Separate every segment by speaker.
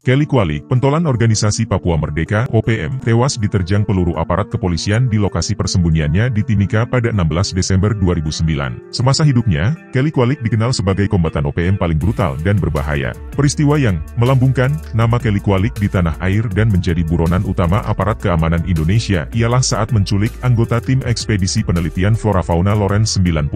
Speaker 1: Kelly Kualik, pentolan organisasi Papua Merdeka (OPM), tewas diterjang peluru aparat kepolisian di lokasi persembunyiannya di Timika pada 16 Desember 2009. Semasa hidupnya, Kelly Kualik dikenal sebagai kombatan OPM paling brutal dan berbahaya. Peristiwa yang melambungkan nama Kelly Kualik di tanah air dan menjadi buronan utama aparat keamanan Indonesia ialah saat menculik anggota tim ekspedisi penelitian flora fauna Lawrence 95.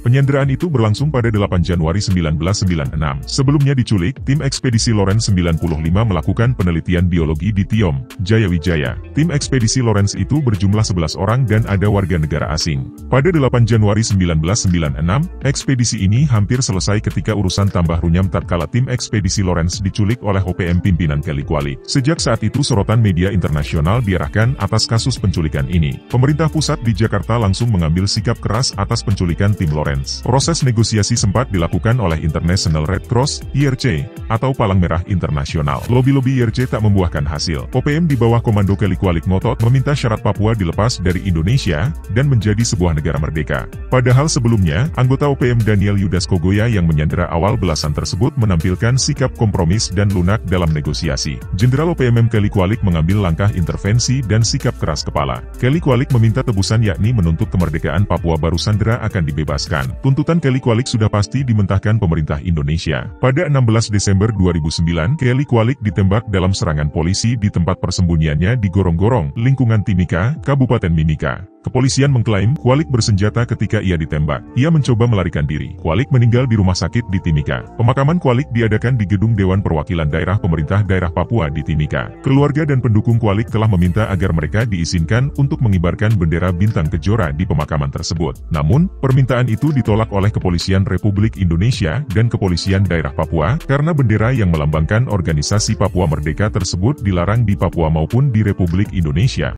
Speaker 1: Penyanderaan itu berlangsung pada 8 Januari 1996. Sebelumnya diculik, tim ekspedisi Lawrence 95 melakukan penelitian biologi di Tiom, Jayawijaya. Tim ekspedisi Lawrence itu berjumlah 11 orang dan ada warga negara asing. Pada 8 Januari 1996, ekspedisi ini hampir selesai ketika urusan tambah runyam tatkala tim ekspedisi Lawrence diculik oleh OPM pimpinan Kelly Kuali. Sejak saat itu sorotan media internasional diarahkan atas kasus penculikan ini. Pemerintah pusat di Jakarta langsung mengambil sikap keras atas penculikan tim Lawrence. Proses negosiasi sempat dilakukan oleh International Red Cross, IRC, atau Palang Merah Internasional nasional. Lobi-lobi IRC tak membuahkan hasil. OPM di bawah komando Kelly Kualik ngotot meminta syarat Papua dilepas dari Indonesia dan menjadi sebuah negara merdeka. Padahal sebelumnya, anggota OPM Daniel Yudas Kogoya yang menyandera awal belasan tersebut menampilkan sikap kompromis dan lunak dalam negosiasi. Jenderal OPM Kelly Kualik mengambil langkah intervensi dan sikap keras kepala. Kelly Kualik meminta tebusan yakni menuntut kemerdekaan Papua baru Sandera akan dibebaskan. Tuntutan Kelly Kualik sudah pasti dimentahkan pemerintah Indonesia. Pada 16 Desember 2009, Kelly Kualik ditembak dalam serangan polisi di tempat persembunyiannya di Gorong-Gorong, lingkungan Timika, Kabupaten Mimika. Kepolisian mengklaim Kualik bersenjata ketika ia ditembak. Ia mencoba melarikan diri. Kualik meninggal di rumah sakit di Timika. Pemakaman Kualik diadakan di Gedung Dewan Perwakilan Daerah Pemerintah Daerah Papua di Timika. Keluarga dan pendukung Kualik telah meminta agar mereka diizinkan untuk mengibarkan bendera bintang kejora di pemakaman tersebut. Namun, permintaan itu ditolak oleh Kepolisian Republik Indonesia dan Kepolisian Daerah Papua karena bendera yang melambangkan organisasi Papua Merdeka tersebut dilarang di Papua maupun di Republik Indonesia.